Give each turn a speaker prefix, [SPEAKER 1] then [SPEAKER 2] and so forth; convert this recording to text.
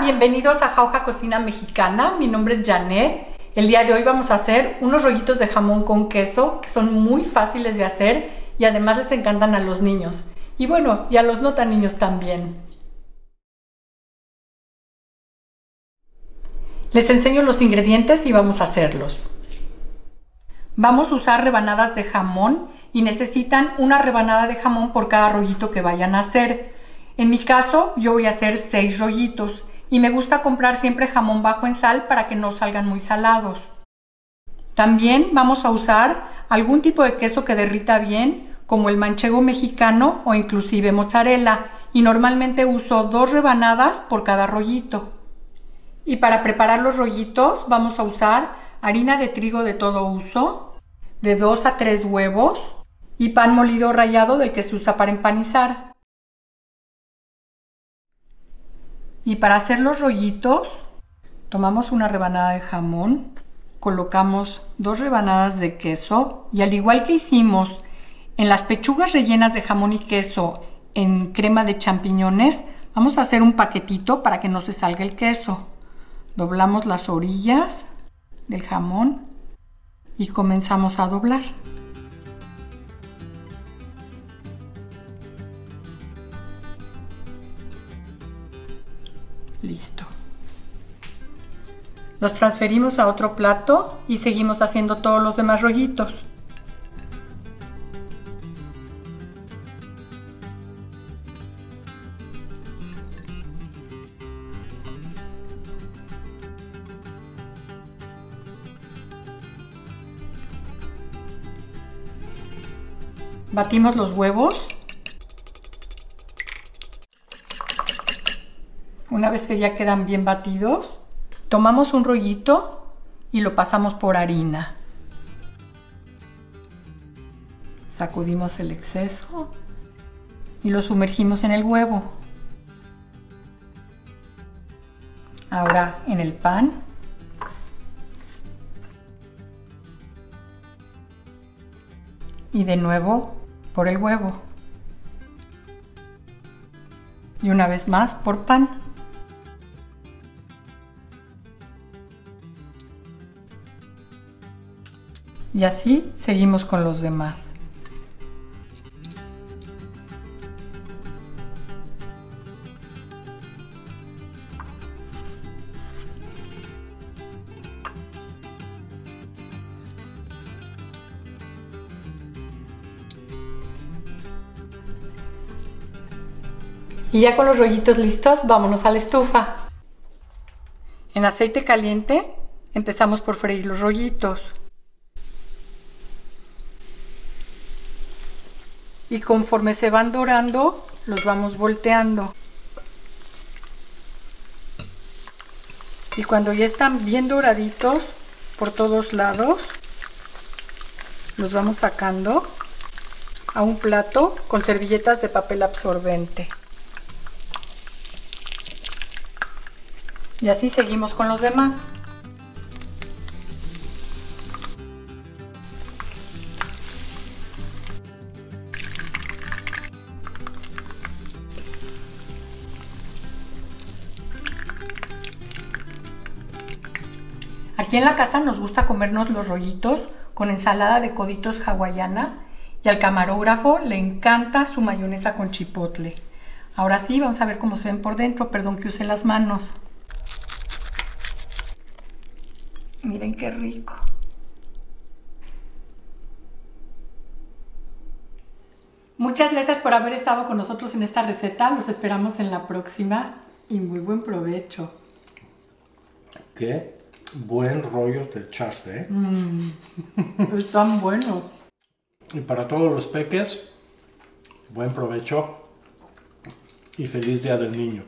[SPEAKER 1] bienvenidos a Jauja Cocina Mexicana. Mi nombre es Janet. El día de hoy vamos a hacer unos rollitos de jamón con queso que son muy fáciles de hacer y además les encantan a los niños. Y bueno, y a los no tan niños también. Les enseño los ingredientes y vamos a hacerlos. Vamos a usar rebanadas de jamón y necesitan una rebanada de jamón por cada rollito que vayan a hacer. En mi caso, yo voy a hacer 6 rollitos y me gusta comprar siempre jamón bajo en sal para que no salgan muy salados. También vamos a usar algún tipo de queso que derrita bien, como el manchego mexicano o inclusive mozzarella, y normalmente uso dos rebanadas por cada rollito. Y para preparar los rollitos vamos a usar harina de trigo de todo uso, de 2 a 3 huevos y pan molido rallado del que se usa para empanizar. Y para hacer los rollitos, tomamos una rebanada de jamón, colocamos dos rebanadas de queso y al igual que hicimos en las pechugas rellenas de jamón y queso en crema de champiñones, vamos a hacer un paquetito para que no se salga el queso. Doblamos las orillas del jamón y comenzamos a doblar. Los transferimos a otro plato y seguimos haciendo todos los demás rollitos. Batimos los huevos Una vez que ya quedan bien batidos, tomamos un rollito y lo pasamos por harina. Sacudimos el exceso y lo sumergimos en el huevo. Ahora en el pan. Y de nuevo por el huevo. Y una vez más por pan. Y así seguimos con los demás. Y ya con los rollitos listos, vámonos a la estufa. En aceite caliente empezamos por freír los rollitos. Y conforme se van dorando los vamos volteando. Y cuando ya están bien doraditos por todos lados los vamos sacando a un plato con servilletas de papel absorbente. Y así seguimos con los demás Aquí en la casa nos gusta comernos los rollitos con ensalada de coditos hawaiana y al camarógrafo le encanta su mayonesa con chipotle. Ahora sí, vamos a ver cómo se ven por dentro. Perdón que use las manos. Miren qué rico. Muchas gracias por haber estado con nosotros en esta receta. Los esperamos en la próxima y muy buen provecho.
[SPEAKER 2] ¿Qué? buen rollo te echaste. ¿eh?
[SPEAKER 1] Mm, están buenos.
[SPEAKER 2] y para todos los peques, buen provecho y feliz día del niño.